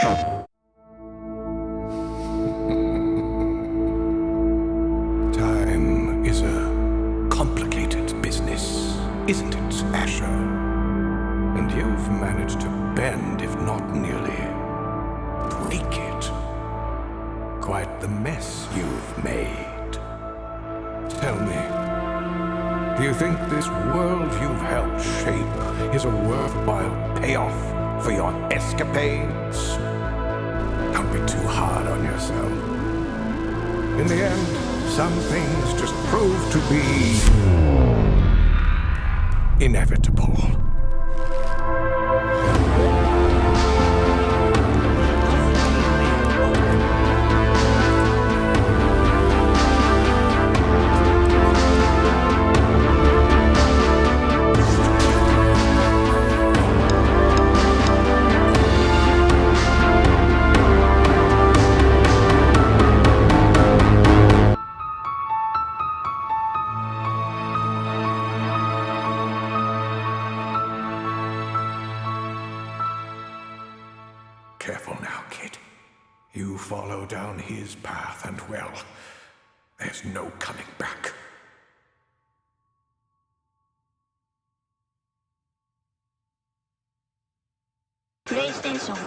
Time is a complicated business, isn't it, Asher? And you've managed to bend, if not nearly break it. Quite the mess you've made. Tell me, do you think this world you've helped shape is a worthwhile payoff for your escapades? Be too hard on yourself. In the end, some things just prove to be inevitable. Careful now, kid. You follow down his path, and well, there's no coming back. PlayStation